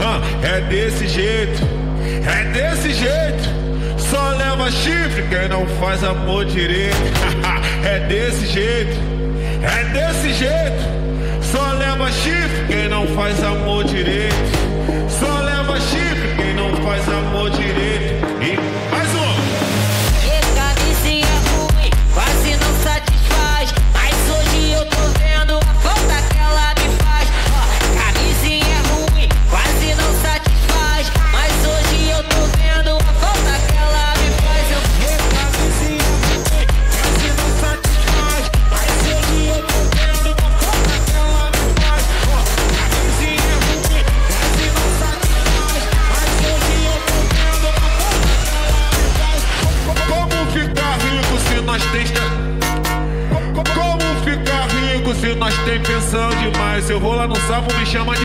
Ah, é desse jeito, é desse jeito. Só leva chifre quem não faz amor direito. é desse jeito, é desse jeito. Só leva chifre quem não faz amor direito. Nós tem Como ficar rico se nós tem pensão demais? Eu vou lá no sábado, me chama de